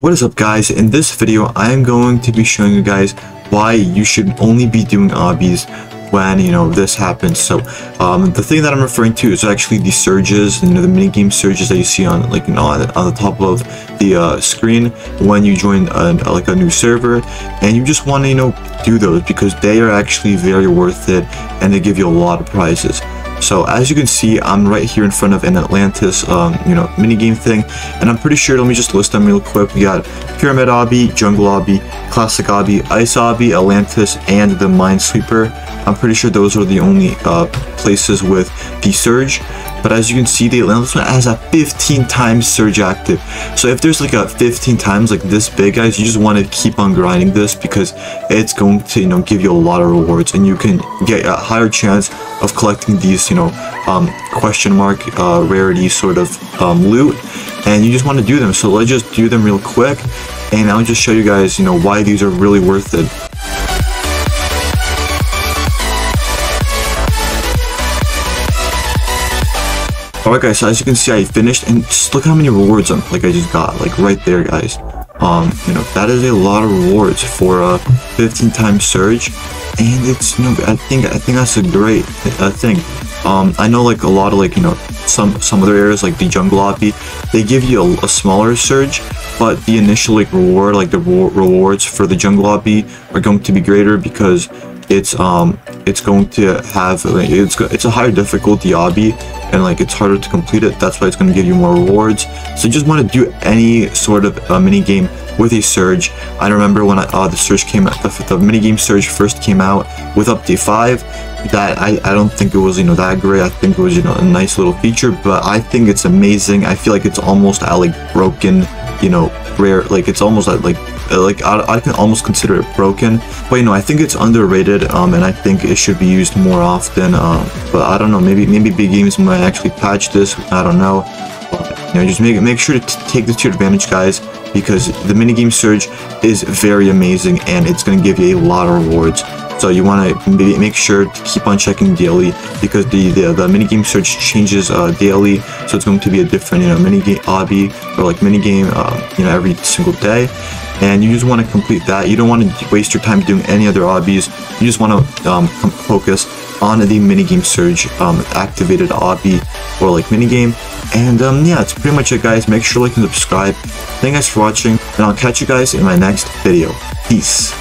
What is up guys, in this video I am going to be showing you guys why you should only be doing obbies when you know this happens. So um, the thing that i'm referring to is actually the surges you know the mini game surges that you see on like you know on, on the top of the uh, screen when you join a, like a new server. And you just want to you know do those because they are actually very worth it and they give you a lot of prizes so as you can see, I'm right here in front of an Atlantis, um, you know, mini game thing, and I'm pretty sure, let me just list them real quick. We got Pyramid Obby, Jungle Obby, Classic Obby, Ice Obby, Atlantis, and the Minesweeper. I'm pretty sure those are the only uh, places with the Surge. But as you can see, the Atlantis one has a 15 times Surge active. So if there's like a 15 times like this big, guys, you just want to keep on grinding this because it's going to, you know, give you a lot of rewards and you can get a higher chance of collecting these, you know, um, question mark uh, rarity sort of um, loot. And you just want to do them. So let's just do them real quick. And I'll just show you guys, you know, why these are really worth it. Alright guys, so as you can see I finished and just look how many rewards I'm like I just got, like right there guys. Um, you know, that is a lot of rewards for a 15 times surge and it's you know I think I think that's a great uh, thing. Um, I know like a lot of like you know some some other areas like the jungle obby, they give you a, a smaller surge, but the initial like reward like the rewards for the jungle obby are going to be greater because it's um it's going to have like, it's it's a higher difficulty obby and like it's harder to complete it. That's why it's going to give you more rewards. So you just want to do any sort of uh, mini game with a surge. I remember when I, uh, the surge came out the, the mini game surge first came out with update 5 that I, I don't think it was you know that great. I think it was you know a nice little feature but i think it's amazing. I feel like it's almost at like broken you know rare like it's almost at like uh, like I, I can almost consider it broken. But you know I think it's underrated um, and I think it should be used more often um, but I don't know maybe maybe big games might actually patch this I don't know know just make make sure to take this to your advantage guys because the minigame surge is very amazing and it's going to give you a lot of rewards so you want to make sure to keep on checking daily because the the, the minigame surge changes uh, daily so it's going to be a different you know minigame obby or like minigame uh, you know every single day and you just want to complete that. You don't want to waste your time doing any other obbies. You just want to um, focus on the minigame surge um, activated obby or like minigame. And um, yeah, that's pretty much it guys. Make sure to like and subscribe. Thank you guys for watching and I'll catch you guys in my next video. Peace.